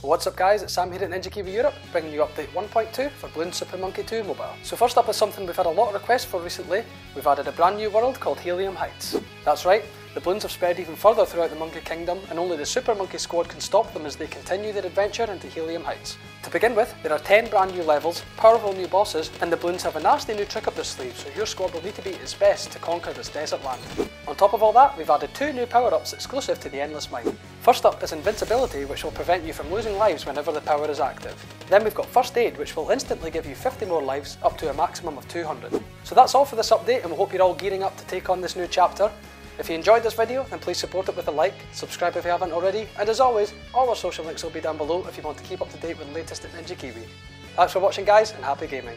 What's up guys, it's Sam here at Ninja Kiwi Europe, bringing you update 1.2 for Bloons Super Monkey 2 Mobile. So first up is something we've had a lot of requests for recently, we've added a brand new world called Helium Heights. That's right, the Bloons have spread even further throughout the Monkey Kingdom and only the Super Monkey Squad can stop them as they continue their adventure into Helium Heights. To begin with, there are 10 brand new levels, powerful new bosses, and the Bloons have a nasty new trick up their sleeve, so your squad will need to be its best to conquer this desert land. On top of all that, we've added two new power-ups exclusive to the Endless Mine. First up is Invincibility, which will prevent you from losing lives whenever the power is active. Then we've got First Aid, which will instantly give you 50 more lives, up to a maximum of 200. So that's all for this update, and we hope you're all gearing up to take on this new chapter. If you enjoyed this video, then please support it with a like, subscribe if you haven't already, and as always, all our social links will be down below if you want to keep up to date with the latest at Ninja Kiwi. Thanks for watching guys, and happy gaming.